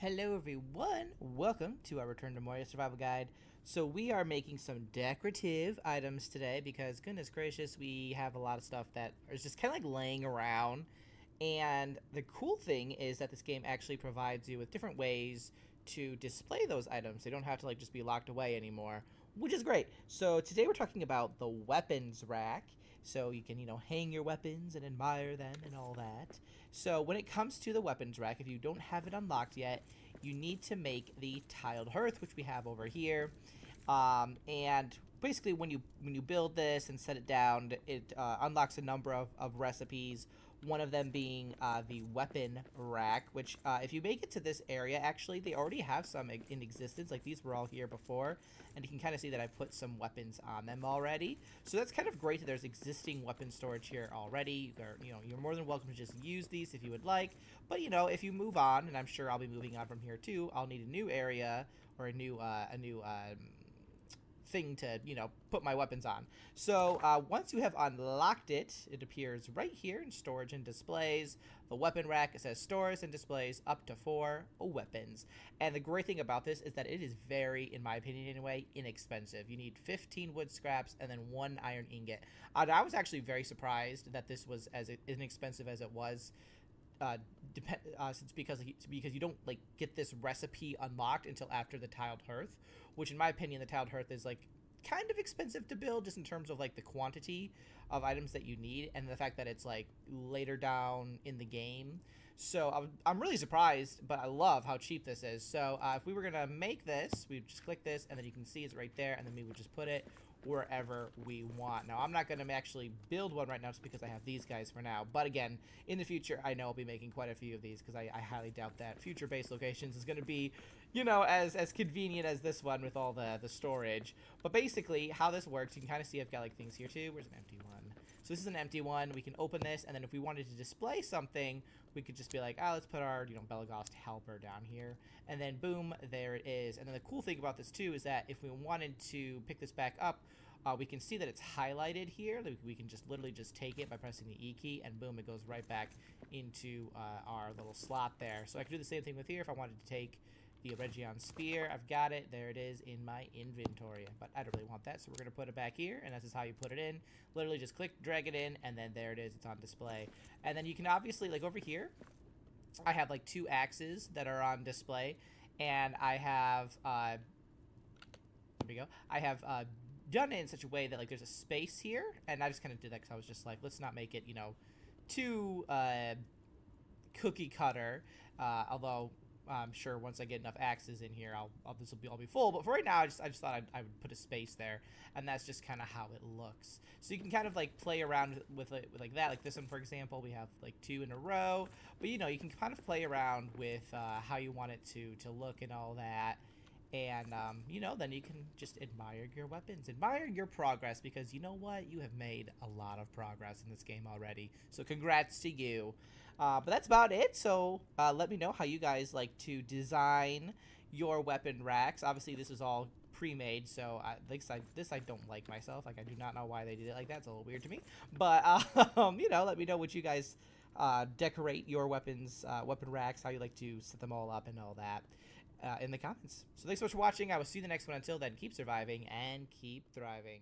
Hello everyone, welcome to our Return to Moria Survival Guide. So we are making some decorative items today because goodness gracious, we have a lot of stuff that is just kind of like laying around. And the cool thing is that this game actually provides you with different ways to display those items. They don't have to like just be locked away anymore, which is great. So today we're talking about the weapons rack so you can, you know, hang your weapons and admire them and all that. So when it comes to the weapons rack, if you don't have it unlocked yet, you need to make the tiled hearth, which we have over here. Um, and basically when you when you build this and set it down, it uh, unlocks a number of, of recipes one of them being uh, the weapon rack, which uh, if you make it to this area, actually, they already have some in existence. Like these were all here before, and you can kind of see that I put some weapons on them already. So that's kind of great that there's existing weapon storage here already. You, are, you know, you're more than welcome to just use these if you would like. But you know, if you move on, and I'm sure I'll be moving on from here too, I'll need a new area or a new uh, a new um, thing to, you know, put my weapons on. So uh, once you have unlocked it, it appears right here in storage and displays. The weapon rack, it says stores and displays up to four weapons. And the great thing about this is that it is very, in my opinion anyway, inexpensive. You need 15 wood scraps and then one iron ingot. I was actually very surprised that this was as inexpensive as it was uh, depend uh, since because because you don't like get this recipe unlocked until after the tiled hearth, which in my opinion the tiled hearth is like kind of expensive to build just in terms of like the quantity of items that you need and the fact that it's like later down in the game. So I'm, I'm really surprised, but I love how cheap this is. So uh, if we were gonna make this, we'd just click this and then you can see it's right there and then we would just put it wherever we want. Now, I'm not going to actually build one right now just because I have these guys for now. But again, in the future, I know I'll be making quite a few of these because I, I, highly doubt that future base locations is going to be, you know, as, as convenient as this one with all the, the storage. But basically, how this works, you can kind of see I've got like things here too. Where's an empty one? So this is an empty one. We can open this, and then if we wanted to display something, we could just be like, ah, oh, let's put our, you know, Belegost helper down here. And then boom, there it is. And then the cool thing about this too is that if we wanted to pick this back up, uh, we can see that it's highlighted here. We can just literally just take it by pressing the E key, and boom, it goes right back into uh, our little slot there. So I can do the same thing with here if I wanted to take the Region Spear. I've got it. There it is in my inventory. But I don't really want that, so we're going to put it back here, and this is how you put it in. Literally just click, drag it in, and then there it is. It's on display. And then you can obviously, like over here, I have like two axes that are on display, and I have, uh, there we go, I have uh, done it in such a way that like there's a space here, and I just kind of did that because I was just like, let's not make it, you know, too uh, cookie cutter. Uh, although I'm sure once I get enough axes in here, I'll, I'll this will be all be full. But for right now, I just I just thought I'd, I would put a space there, and that's just kind of how it looks. So you can kind of like play around with it with like that. Like this one, for example, we have like two in a row. But you know, you can kind of play around with uh, how you want it to to look and all that and um, you know then you can just admire your weapons. Admire your progress because you know what? You have made a lot of progress in this game already. So congrats to you. Uh, but that's about it. So uh, let me know how you guys like to design your weapon racks. Obviously this is all pre-made so this, I, this I don't like myself. Like I do not know why they did it like that. It's a little weird to me. But um, you know let me know what you guys uh, decorate your weapons uh, weapon racks how you like to set them all up and all that uh, in the comments. So thanks so much for watching. I will see you in the next one. Until then, keep surviving and keep thriving.